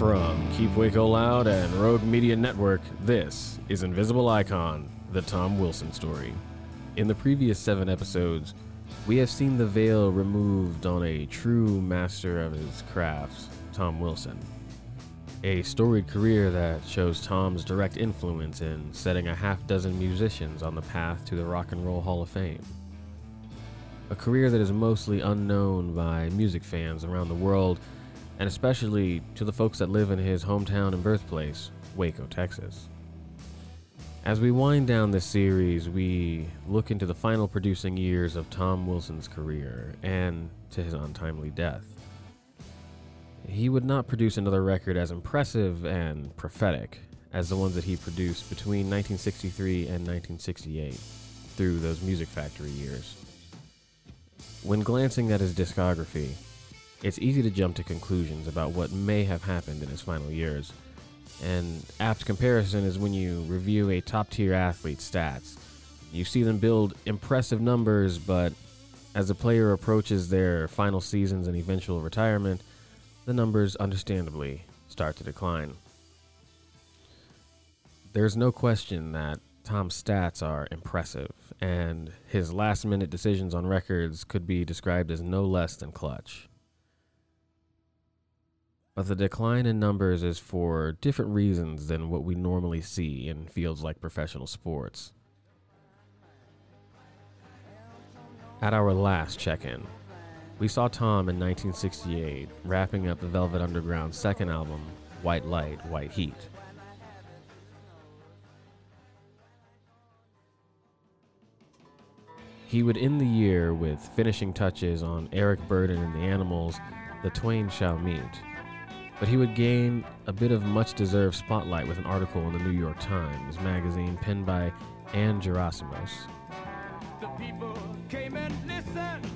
From Keep Waco Loud and Rogue Media Network, this is Invisible Icon, the Tom Wilson story. In the previous seven episodes, we have seen the veil removed on a true master of his craft, Tom Wilson. A storied career that shows Tom's direct influence in setting a half dozen musicians on the path to the Rock and Roll Hall of Fame. A career that is mostly unknown by music fans around the world, and especially to the folks that live in his hometown and birthplace, Waco, Texas. As we wind down this series, we look into the final producing years of Tom Wilson's career and to his untimely death. He would not produce another record as impressive and prophetic as the ones that he produced between 1963 and 1968 through those Music Factory years. When glancing at his discography, it's easy to jump to conclusions about what may have happened in his final years. An apt comparison is when you review a top tier athlete's stats. You see them build impressive numbers, but as a player approaches their final seasons and eventual retirement, the numbers understandably start to decline. There's no question that Tom's stats are impressive, and his last minute decisions on records could be described as no less than clutch. But the decline in numbers is for different reasons than what we normally see in fields like professional sports. At our last check in, we saw Tom in 1968 wrapping up the Velvet Underground's second album, White Light, White Heat. He would end the year with finishing touches on Eric Burdon and the Animals, The Twain Shall Meet. But he would gain a bit of much deserved spotlight with an article in the New York Times magazine penned by Ann Geracimos. The people came and listened.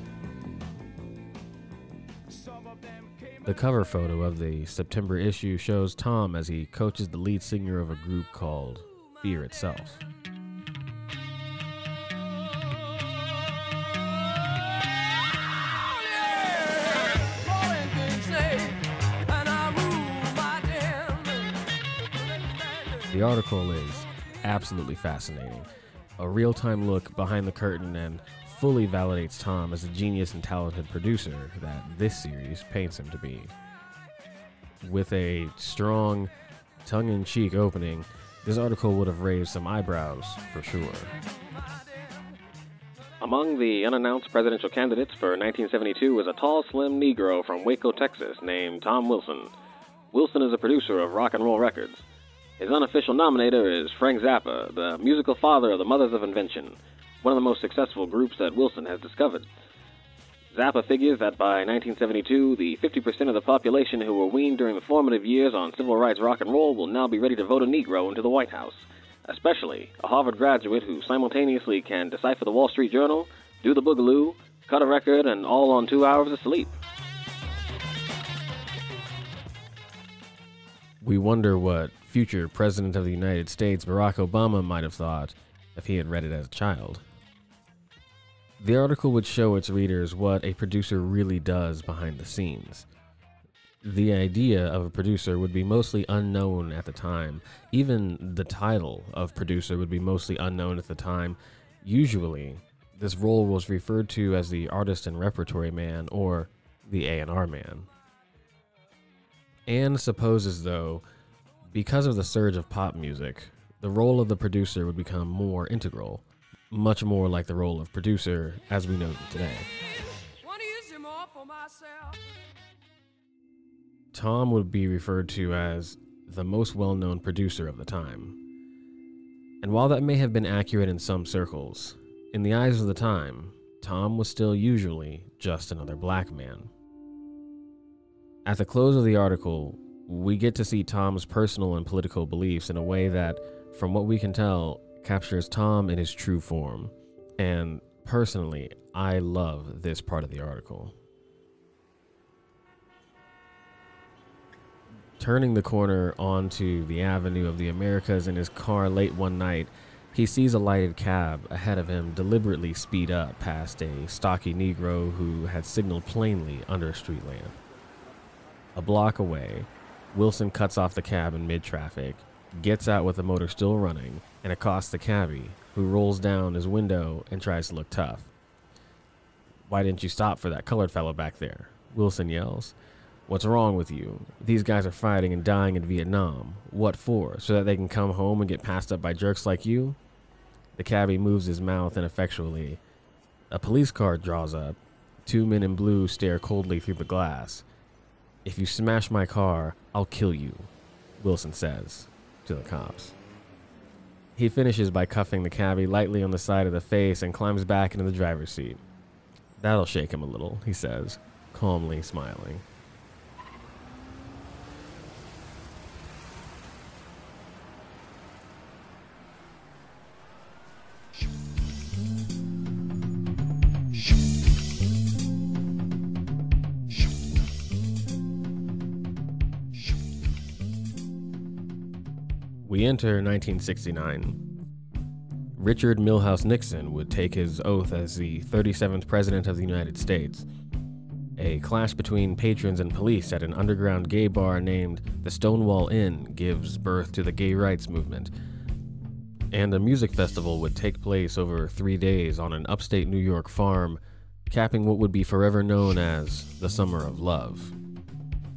The cover photo of the September issue shows Tom as he coaches the lead singer of a group called Fear Itself. The article is absolutely fascinating. A real time look behind the curtain and fully validates Tom as a genius and talented producer that this series paints him to be. With a strong, tongue in cheek opening, this article would have raised some eyebrows for sure. Among the unannounced presidential candidates for 1972 was a tall, slim Negro from Waco, Texas, named Tom Wilson. Wilson is a producer of rock and roll records. His unofficial nominator is Frank Zappa, the musical father of the Mothers of Invention, one of the most successful groups that Wilson has discovered. Zappa figures that by 1972, the 50% of the population who were weaned during the formative years on civil rights rock and roll will now be ready to vote a Negro into the White House, especially a Harvard graduate who simultaneously can decipher the Wall Street Journal, do the boogaloo, cut a record, and all on two hours of sleep. We wonder what future President of the United States Barack Obama might have thought if he had read it as a child. The article would show its readers what a producer really does behind the scenes. The idea of a producer would be mostly unknown at the time. Even the title of producer would be mostly unknown at the time. Usually, this role was referred to as the artist and repertory man or the A&R man. Anne supposes, though, because of the surge of pop music, the role of the producer would become more integral, much more like the role of producer as we know it today. Tom would be referred to as the most well known producer of the time. And while that may have been accurate in some circles, in the eyes of the time, Tom was still usually just another black man. At the close of the article, we get to see Tom's personal and political beliefs in a way that, from what we can tell, captures Tom in his true form. And personally, I love this part of the article. Turning the corner onto the Avenue of the Americas in his car late one night, he sees a lighted cab ahead of him deliberately speed up past a stocky Negro who had signaled plainly under a street lamp. A block away, Wilson cuts off the cab in mid traffic, gets out with the motor still running, and accosts the cabbie, who rolls down his window and tries to look tough. Why didn't you stop for that colored fellow back there? Wilson yells. What's wrong with you? These guys are fighting and dying in Vietnam. What for? So that they can come home and get passed up by jerks like you? The cabbie moves his mouth ineffectually. A police car draws up. Two men in blue stare coldly through the glass. If you smash my car, I'll kill you, Wilson says to the cops. He finishes by cuffing the cabbie lightly on the side of the face and climbs back into the driver's seat. That'll shake him a little, he says, calmly smiling. Enter 1969. Richard Milhous Nixon would take his oath as the 37th President of the United States. A clash between patrons and police at an underground gay bar named the Stonewall Inn gives birth to the gay rights movement. And a music festival would take place over three days on an upstate New York farm, capping what would be forever known as the Summer of Love.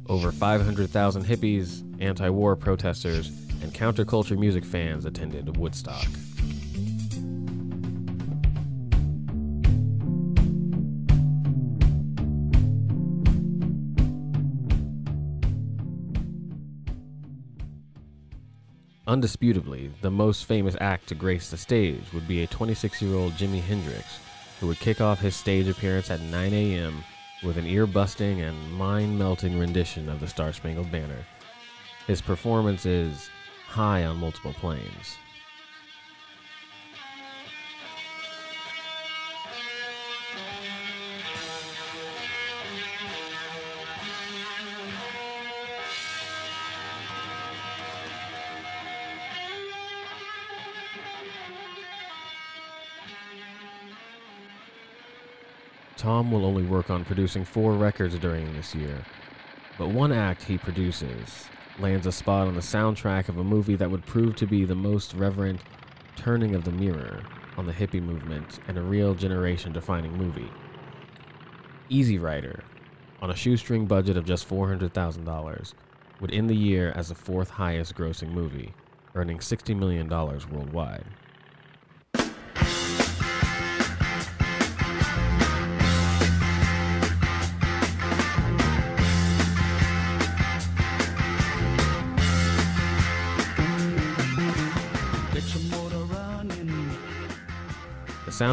Over 500,000 hippies, anti war protesters, and counterculture music fans attended Woodstock. Undisputably, the most famous act to grace the stage would be a 26 year old Jimi Hendrix, who would kick off his stage appearance at 9 a.m. with an ear busting and mind melting rendition of the Star Spangled Banner. His performance is high on multiple planes. Tom will only work on producing four records during this year, but one act he produces lands a spot on the soundtrack of a movie that would prove to be the most reverent turning of the mirror on the hippie movement and a real generation defining movie. Easy Rider, on a shoestring budget of just $400,000, would end the year as the fourth highest grossing movie, earning $60 million worldwide.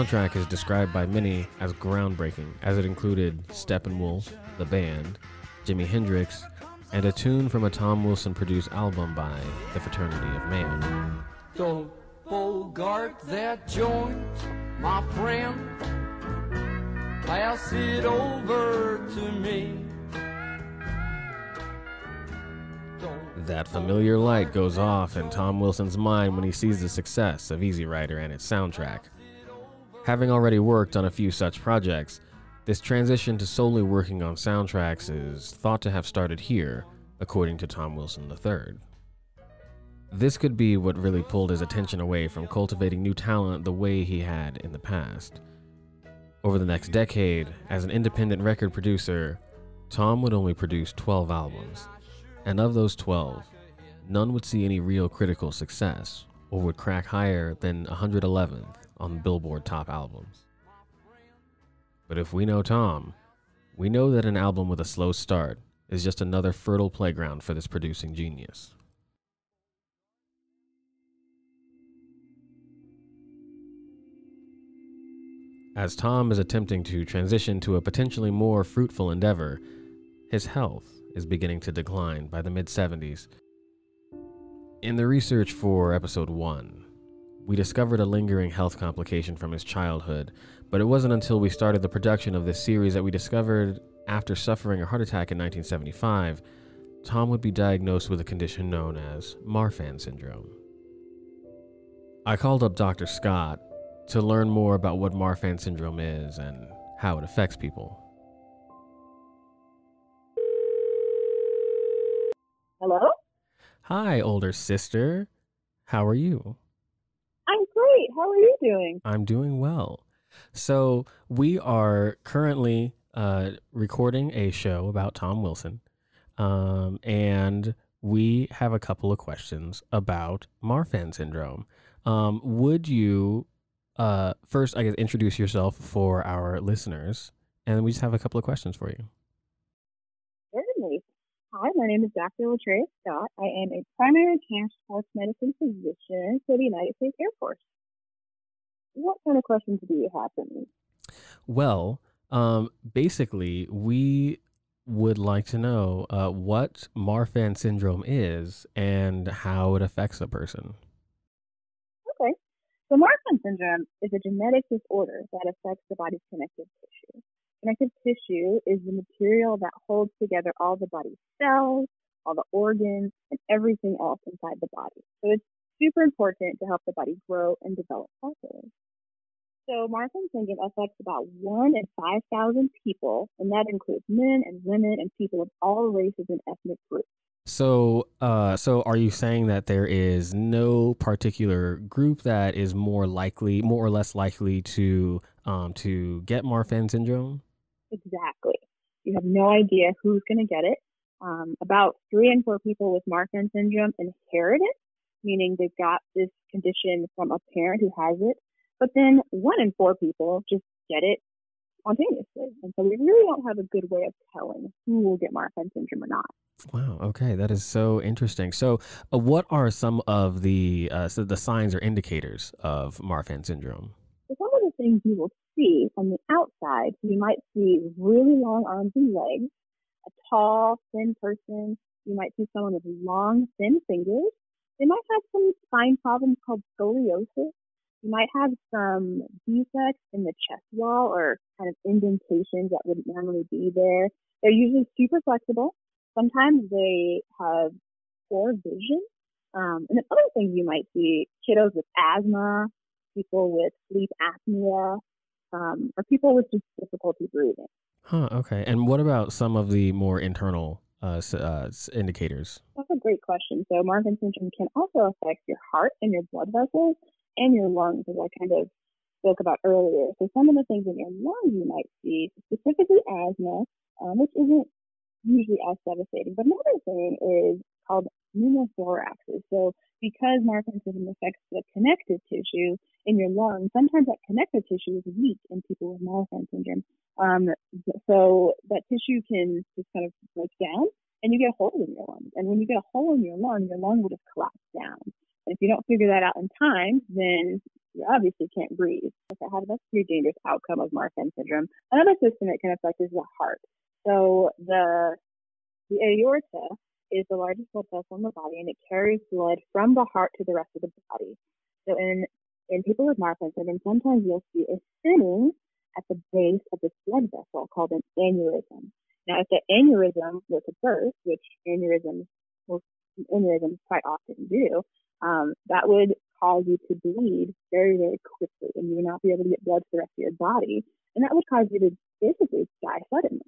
Soundtrack is described by many as groundbreaking, as it included Steppenwolf, the band, Jimi Hendrix, and a tune from a Tom Wilson produced album by the Fraternity of Man. Don't bogart that joint, my friend. Pass it over to me. That familiar light goes off in Tom Wilson's mind when he sees the success of Easy Rider and its soundtrack. Having already worked on a few such projects, this transition to solely working on soundtracks is thought to have started here, according to Tom Wilson III. This could be what really pulled his attention away from cultivating new talent the way he had in the past. Over the next decade, as an independent record producer, Tom would only produce 12 albums, and of those 12, none would see any real critical success or would crack higher than 111th on the Billboard top albums. But if we know Tom, we know that an album with a slow start is just another fertile playground for this producing genius. As Tom is attempting to transition to a potentially more fruitful endeavor, his health is beginning to decline by the mid 70s. In the research for episode 1, we discovered a lingering health complication from his childhood, but it wasn't until we started the production of this series that we discovered, after suffering a heart attack in 1975, Tom would be diagnosed with a condition known as Marfan syndrome. I called up Dr. Scott to learn more about what Marfan syndrome is and how it affects people. Hello? Hi, older sister. How are you? I'm great. How are you doing? I'm doing well. So, we are currently uh, recording a show about Tom Wilson. Um, and we have a couple of questions about Marfan syndrome. Um, would you uh, first, I guess, introduce yourself for our listeners, and we just have a couple of questions for you. Hi, my name is Dr. Latreia Scott. I am a primary care sports medicine physician for the United States Air Force. What kind of questions do you have for me? Well, um, basically, we would like to know uh, what Marfan syndrome is and how it affects a person. Okay. So Marfan syndrome is a genetic disorder that affects the body's connective tissue. Connective tissue is the material that holds together all the body's cells, all the organs, and everything else inside the body. So it's super important to help the body grow and develop properly. So Marfan syndrome affects about one in 5,000 people, and that includes men and women and people of all races and ethnic groups. So, uh, so are you saying that there is no particular group that is more likely, more or less likely to, um, to get Marfan syndrome? Exactly. You have no idea who's going to get it. Um, about three in four people with Marfan syndrome inherit it, meaning they've got this condition from a parent who has it. But then one in four people just get it spontaneously. And so we really don't have a good way of telling who will get Marfan syndrome or not. Wow. Okay, that is so interesting. So, uh, what are some of the uh, so the signs or indicators of Marfan syndrome? So some of the things you will see on the outside, you might see really long arms and legs, a tall, thin person. You might see someone with long, thin fingers. They might have some spine problems called scoliosis. You might have some defects in the chest wall or kind of indentations that wouldn't normally be there. They're usually super flexible. Sometimes they have poor vision. Um, and then other things you might see, kiddos with asthma, people with sleep apnea, um, or people with just difficulty breathing. Huh. Okay. And what about some of the more internal uh, uh, indicators? That's a great question. So Marfan syndrome can also affect your heart and your blood vessels and your lungs, as I kind of spoke about earlier. So some of the things in your lungs you might see, specifically asthma, um, which isn't usually as devastating. But another thing is called pneumothorax. So because Marfan syndrome affects the connective tissue in your lungs, sometimes that connective tissue is weak in people with Marfan syndrome. Um, so that tissue can just kind of break down and you get a hole in your lung. And when you get a hole in your lung, your lung will just collapse down. And if you don't figure that out in time, then you obviously can't breathe. So, That's a pretty dangerous outcome of Marfan syndrome. Another system it can affect is the heart. So the the aorta is the largest blood vessel in the body, and it carries blood from the heart to the rest of the body. So in in people with Marfan syndrome, sometimes you'll see a thinning at the base of this blood vessel called an aneurysm. Now, if the aneurysm were to burst, which aneurysms well, aneurysms quite often do, um, that would cause you to bleed very, very quickly, and you would not be able to get blood to the rest of your body, and that would cause you to basically die suddenly.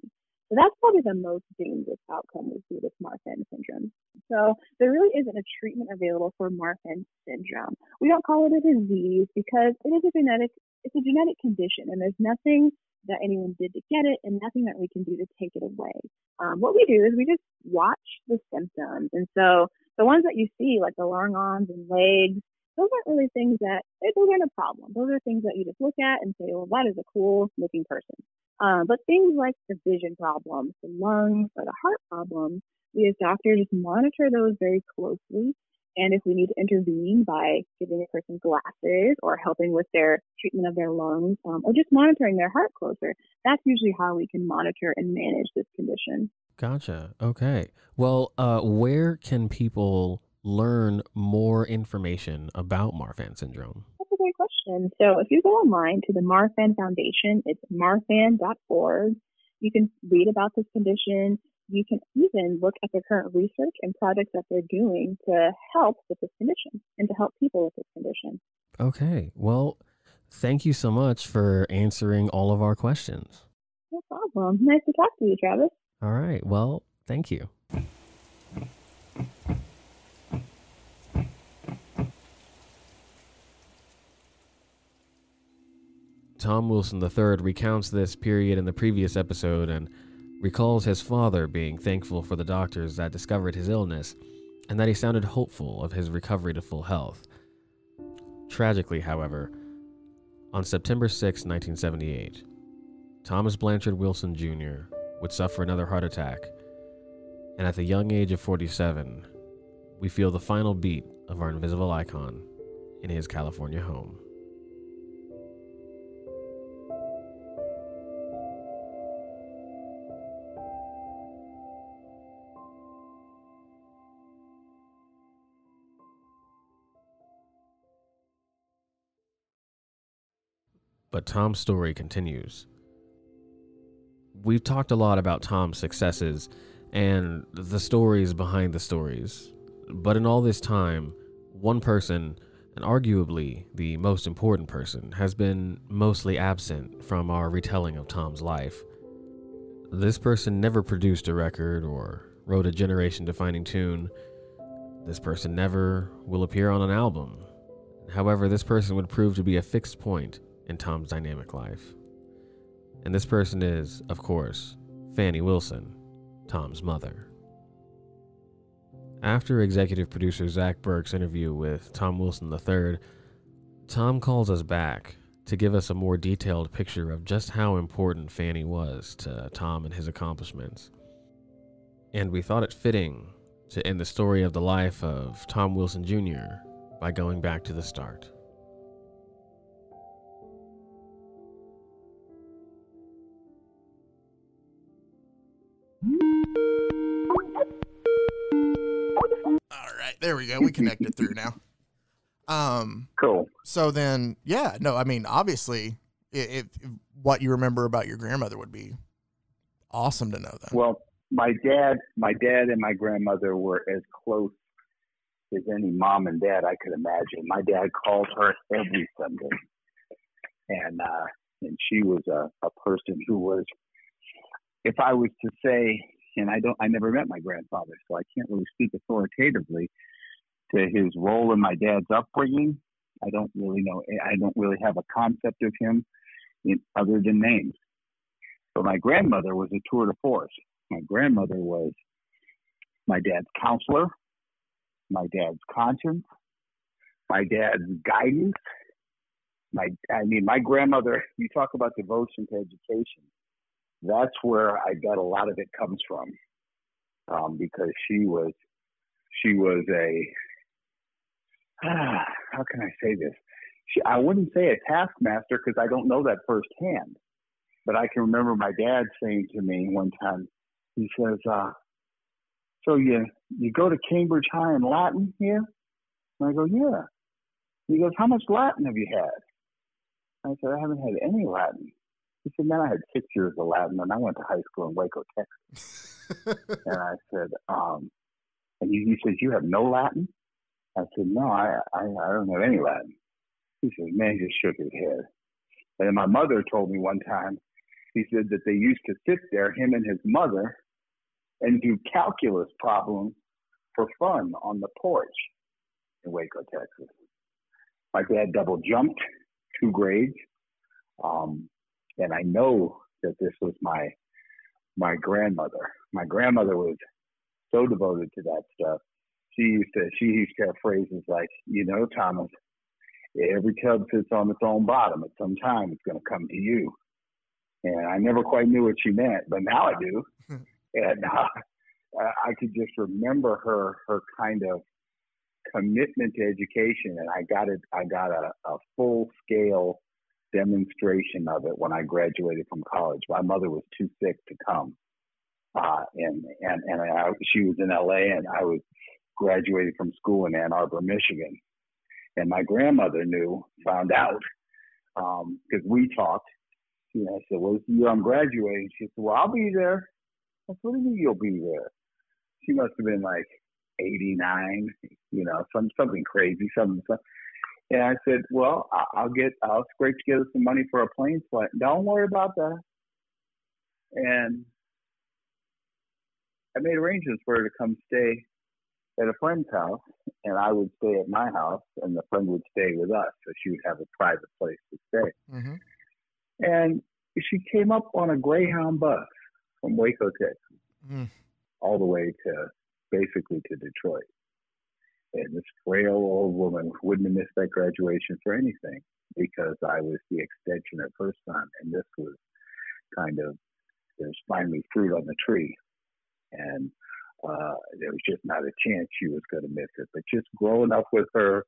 So that's probably the most dangerous outcome we see with Marfan syndrome. So there really isn't a treatment available for Marfan syndrome. We don't call it a disease because it is a genetic it's a genetic condition and there's nothing that anyone did to get it and nothing that we can do to take it away. Um, what we do is we just watch the symptoms. And so the ones that you see, like the long arms and legs, those aren't really things that, those aren't a problem. Those are things that you just look at and say, well, that is a cool looking person. Um, but things like the vision problems, the lungs, or the heart problems, we as doctors just monitor those very closely. And if we need to intervene by giving a person glasses or helping with their treatment of their lungs um, or just monitoring their heart closer, that's usually how we can monitor and manage this condition. Gotcha. Okay. Well, uh, where can people learn more information about Marfan syndrome? That's a great question. So if you go online to the Marfan Foundation, it's marfan.org. You can read about this condition. You can even look at the current research and projects that they're doing to help with this condition and to help people with this condition. Okay. Well, thank you so much for answering all of our questions. No problem. Nice to talk to you, Travis. All right. Well, thank you. Tom Wilson III recounts this period in the previous episode and recalls his father being thankful for the doctors that discovered his illness and that he sounded hopeful of his recovery to full health. Tragically, however, on September 6, 1978, Thomas Blanchard Wilson Jr. would suffer another heart attack, and at the young age of 47, we feel the final beat of our invisible icon in his California home. But Tom's story continues. We've talked a lot about Tom's successes and the stories behind the stories. But in all this time, one person, and arguably the most important person, has been mostly absent from our retelling of Tom's life. This person never produced a record or wrote a generation defining tune. This person never will appear on an album. However, this person would prove to be a fixed point in Tom's dynamic life. And this person is, of course, Fannie Wilson, Tom's mother. After executive producer Zach Burke's interview with Tom Wilson III, Tom calls us back to give us a more detailed picture of just how important Fannie was to Tom and his accomplishments. And we thought it fitting to end the story of the life of Tom Wilson Jr. by going back to the start. There we go. We connected through now. Um, Cool. so then, yeah, no, I mean, obviously, if, if what you remember about your grandmother would be awesome to know. Then, Well, my dad, my dad and my grandmother were as close as any mom and dad I could imagine. My dad called her every Sunday, and uh, and she was a, a person who was, if I was to say, and I don't, I never met my grandfather, so I can't really speak authoritatively to his role in my dad's upbringing. I don't really know. I don't really have a concept of him in, other than names. But my grandmother was a tour de force. My grandmother was my dad's counselor, my dad's conscience, my dad's guidance. My, I mean, my grandmother. You talk about devotion to education. That's where I got a lot of it comes from, um, because she was, she was a. Ah, how can I say this? She, I wouldn't say a taskmaster because I don't know that firsthand. But I can remember my dad saying to me one time, he says, uh, so you you go to Cambridge High in Latin here? And I go, yeah. He goes, how much Latin have you had? I said, I haven't had any Latin. He said, man, I had six years of Latin, and I went to high school in Waco, Texas. and I said, um, and he, he says, you have no Latin? I said, no, I, I I don't have any Latin. He says, man, he just shook his head. And then my mother told me one time, he said that they used to sit there, him and his mother, and do calculus problems for fun on the porch in Waco, Texas. My dad double jumped two grades, um, and I know that this was my my grandmother. My grandmother was so devoted to that stuff. She used to she used to have phrases like, you know, Thomas, every tub sits on its own bottom. At some time, it's going to come to you. And I never quite knew what she meant, but now I do. and uh, I could just remember her her kind of commitment to education, and I got it. I got a, a full scale demonstration of it when I graduated from college. My mother was too sick to come, uh, and and and I, she was in L.A. and I was graduated from school in Ann Arbor, Michigan, and my grandmother knew, found out because um, we talked. You know, I said, "Well, this year I'm graduating." She said, "Well, I'll be there." I said, "What do you mean you'll be there?" She must have been like 89, you know, some something crazy, something. something. And I said, "Well, I'll get, I'll scrape together some money for a plane flight. Don't worry about that." And I made arrangements for her to come stay at a friend's house, and I would stay at my house, and the friend would stay with us, so she would have a private place to stay. hmm And she came up on a Greyhound bus from Waco, Texas, Mm. all the way to basically to Detroit. And this frail old woman wouldn't have missed that graduation for anything because I was the extension of her son. And this was kind of, there's finally fruit on the tree. And uh, there was just not a chance she was going to miss it. But just growing up with her,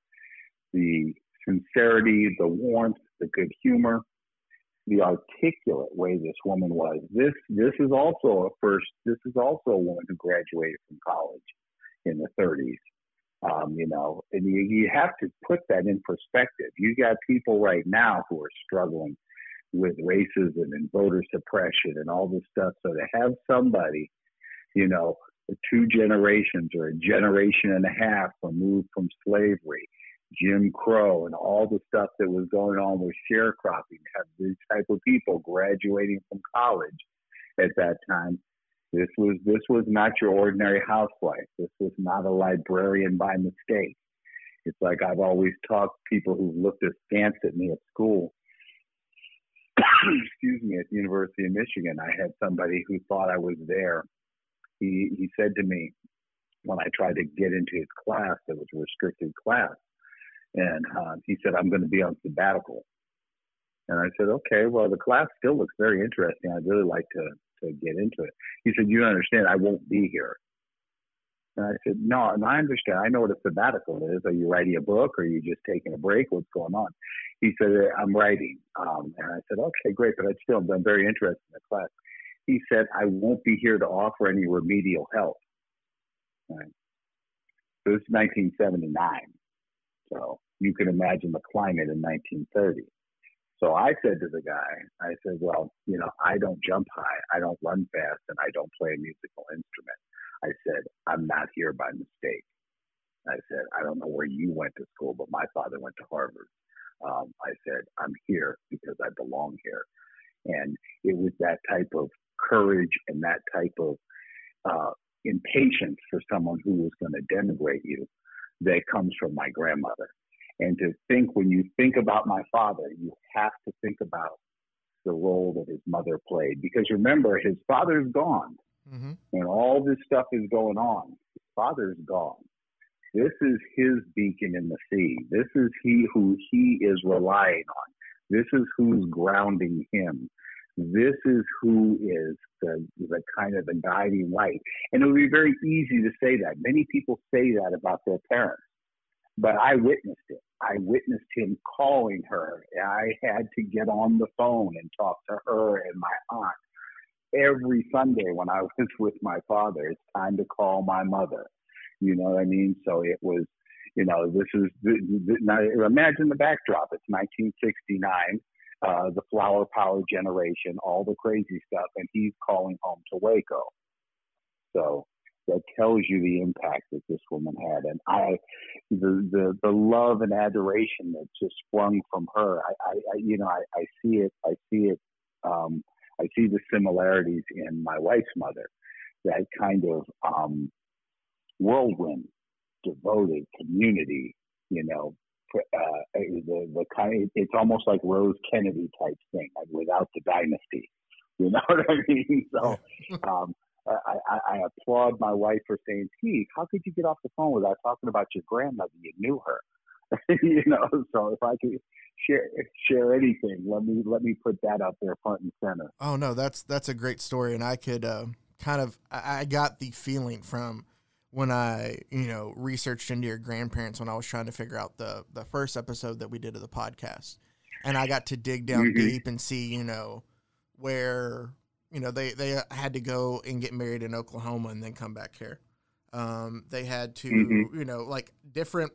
the sincerity, the warmth, the good humor, the articulate way this woman was. This this is also a first. This is also a woman who graduated from college in the 30s. Um, you know, and you, you have to put that in perspective. You got people right now who are struggling with racism and voter suppression and all this stuff. So to have somebody, you know, two generations or a generation and a half removed from slavery, Jim Crow, and all the stuff that was going on with sharecropping, have these type of people graduating from college at that time. This was this was not your ordinary housewife. This was not a librarian by mistake. It's like I've always taught people who looked askance at me at school. Excuse me, at the University of Michigan, I had somebody who thought I was there. He he said to me when I tried to get into his class, it was a restricted class, and uh, he said, "I'm going to be on sabbatical." And I said, "Okay, well, the class still looks very interesting. I'd really like to to get into it." He said, "You understand. I won't be here." And I said, "No, and I understand. I know what a sabbatical is. Are you writing a book, or are you just taking a break? What's going on?" He said, "I'm writing." Um, and I said, "Okay, great, but I'd still I'm very interested in the class." He said, "I won't be here to offer any remedial help." Right. So this is 1979. So you can imagine the climate in 1930. So I said to the guy, I said, well, you know, I don't jump high, I don't run fast, and I don't play a musical instrument. I said, I'm not here by mistake. I said, I don't know where you went to school, but my father went to Harvard. Um, I said, I'm here because I belong here. And it was that type of courage and that type of uh, impatience for someone who was going to denigrate you that comes from my grandmother. And to think when you think about my father, you have to think about the role that his mother played. Because remember, his father's gone. Mm-hmm. When all this stuff is going on, his father's gone. This is his beacon in the sea. This is he who he is relying on. This is who's grounding him. This is who is the, the kind of the guiding light. And it would be very easy to say that. Many people say that about their parents, but I witnessed it. I witnessed him calling her. I had to get on the phone and talk to her and my aunt every Sunday when I was with my father. It's time to call my mother. You know what I mean? So it was, you know, this is, now imagine the backdrop. It's 1969 uh, the flower power generation, all the crazy stuff, and he's calling home to Waco. So that tells you the impact that this woman had, and I, the the, the love and adoration that just sprung from her. I, I, I you know, I, I see it. I see it. Um, I see the similarities in my wife's mother. That kind of um, whirlwind, devoted community. You know, uh, the the kind. Of, it's almost like Rose Kennedy type thing, like without the dynasty. You know what I mean? So um, I, I, I applaud my wife for saying, "Steve, how could you get off the phone without talking about your grandmother? You knew her." you know, so if I could share share anything, let me let me put that out there front and center. Oh no, that's that's a great story, and I could uh, kind of I, got the feeling from when I, you know, researched into your grandparents when I was trying to figure out the the first episode that we did of the podcast. And I got to dig down Mhm. deep and see, you know, where, you know, they they had to go and get married in Oklahoma and then come back here. Um, they had to, Mhm. you know, like different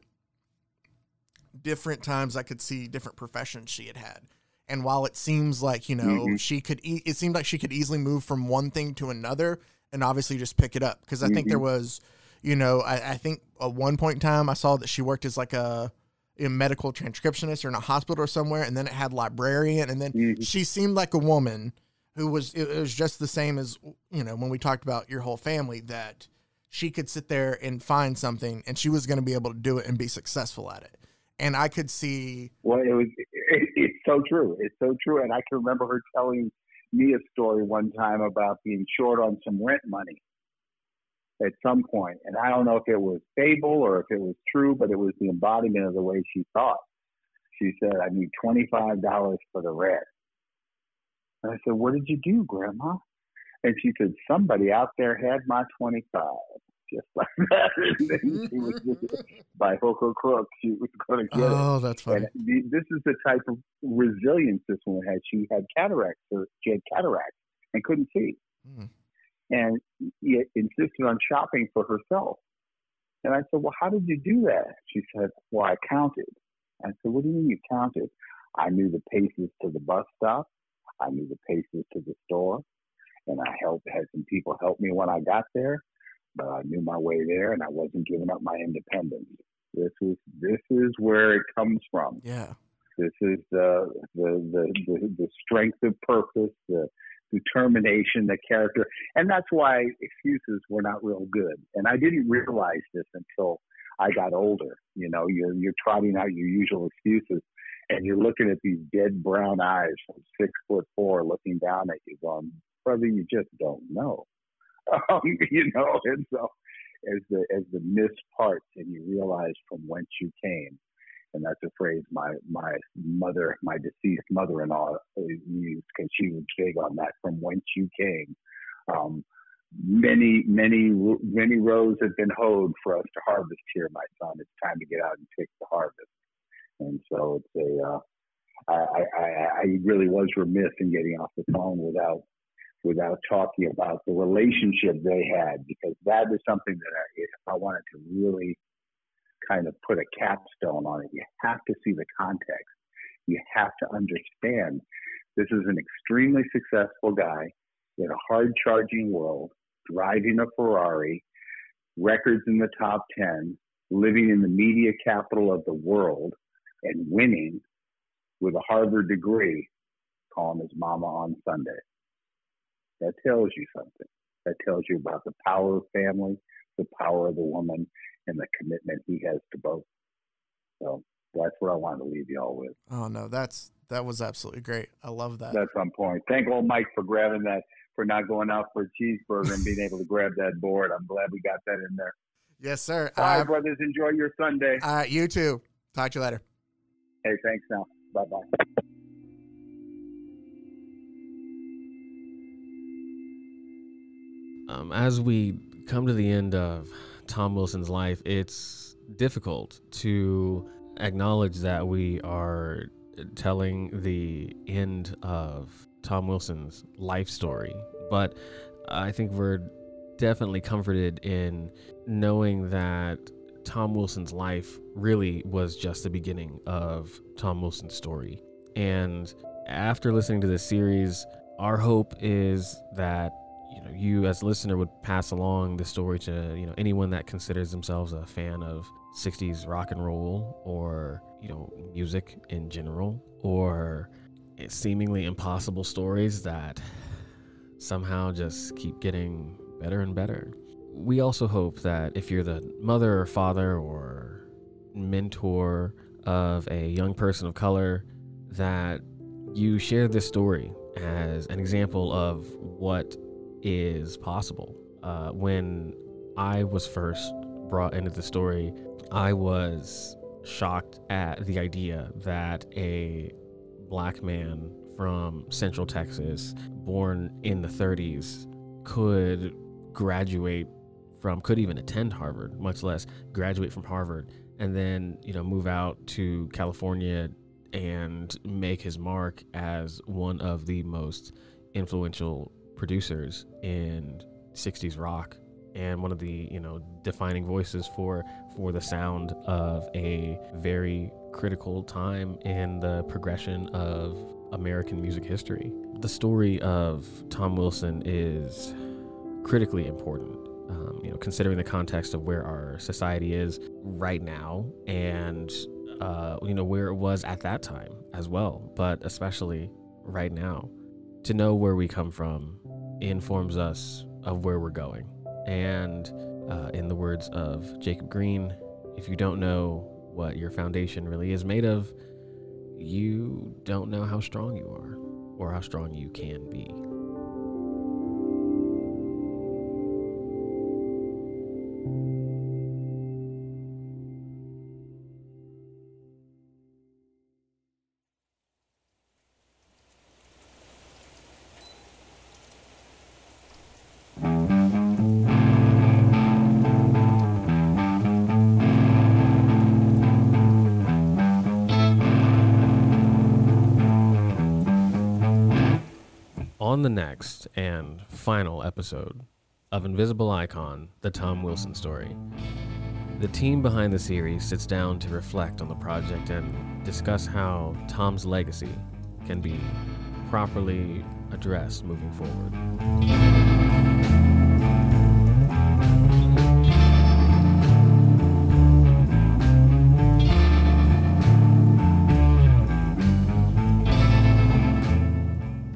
different times I could see different professions she had had. And while it seems like, you know, Mhm. she could e- it seemed like she could easily move from one thing to another and obviously just pick it up because I think there was you know, I, I think at one point in time I saw that she worked as like a, a medical transcriptionist or in a hospital or somewhere, and then it had librarian, and then Mhm. she seemed like a woman who was it, was just the same as you know when we talked about your whole family that she could sit there and find something and she was going to be able to do it and be successful at it, and I could see Well, it was. It, it's so true. It's so true. And I can remember her telling me a story one time about being short on some rent money at some point. And I don't know if it was fable or if it was true, but it was the embodiment of the way she thought. She said, I need $25 for the rent. And I said, What did you do, Grandma? And she said, Somebody out there had my 25 just like that. And then she was just, by hook or crook, she was going to get Oh, it. that's funny. And this is the type of resilience this woman had. She had cataracts, or she had cataracts and couldn't see, Hmm. and yet insisted on shopping for herself. And I said, "Well, how did you do that?" She said, "Well, I counted." I said, "What do you mean you counted?" I knew the paces to the bus stop. I knew the paces to the store, and I helped had some people help me when I got there but I knew my way there, and I wasn't giving up my independence. This is this is where it comes from. Yeah. This is the the the the, the strength of purpose, the determination, the character, and that's why excuses were not real good. And I didn't realize this until I got older. You know, you're you're trotting out your usual excuses, and you're looking at these dead brown eyes from six foot four looking down at you, going, "Brother, you just don't know." um, you know, and so as the as the missed parts, and you realize from whence you came, and that's a phrase my my mother, my deceased mother-in-law used because she was big on that. From whence you came. Um, many many many rows have been hoed for us to harvest here, my son. It's time to get out and pick the harvest. And so it's a uh, I, I, I really was remiss in getting off the phone without without talking about the relationship they had because that is something that I, I wanted to really kind of put a capstone on it, you have to see the context. You have to understand this is an extremely successful guy in a hard charging world, driving a Ferrari, records in the top 10, living in the media capital of the world, and winning with a Harvard degree, calling his mama on Sunday. That tells you something. That tells you about the power of family, the power of the woman, and the commitment he has to both. So that's what I wanted to leave y'all with. Oh no, that's that was absolutely great. I love that. That's on point. Thank old Mike for grabbing that, for not going out for a cheeseburger and being able to grab that board. I'm glad we got that in there. yes, sir. All right, Uh, brothers, enjoy your Sunday. all right, you too. Talk to you later. Hey, thanks now. Bye bye. Um, as we come to the end of Tom Wilson's life, it's difficult to acknowledge that we are telling the end of Tom Wilson's life story. But I think we're definitely comforted in knowing that Tom Wilson's life really was just the beginning of Tom Wilson's story. And after listening to this series, our hope is that you know you as a listener would pass along the story to you know anyone that considers themselves a fan of 60s rock and roll or you know music in general or seemingly impossible stories that somehow just keep getting better and better we also hope that if you're the mother or father or mentor of a young person of color that you share this story as an example of what is possible. Uh, when I was first brought into the story, I was shocked at the idea that a black man from Central Texas, born in the 30s, could graduate from, could even attend Harvard, much less graduate from Harvard, and then, you know, move out to California and make his mark as one of the most influential producers in 60s rock and one of the you know defining voices for for the sound of a very critical time in the progression of American music history. The story of Tom Wilson is critically important. Um, you know, considering the context of where our society is right now, and uh, you know where it was at that time as well, but especially right now, to know where we come from informs us of where we're going. And uh, in the words of Jacob Green, if you don't know what your foundation really is made of, you don't know how strong you are or how strong you can be. Next and final episode of Invisible Icon, the Tom Wilson story, the team behind the series sits down to reflect on the project and discuss how Tom's legacy can be properly addressed moving forward.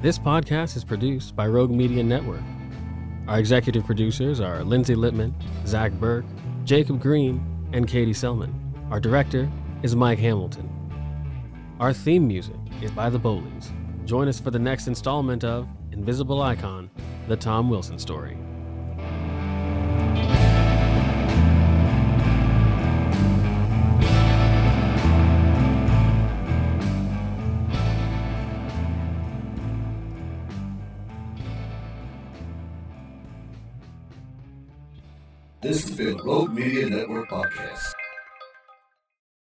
This podcast is produced by Rogue Media Network. Our executive producers are Lindsay Littman, Zach Burke, Jacob Green, and Katie Selman. Our director is Mike Hamilton. Our theme music is by the Bowleys. Join us for the next installment of Invisible Icon, the Tom Wilson story. This has been a Rogue Media Network podcast.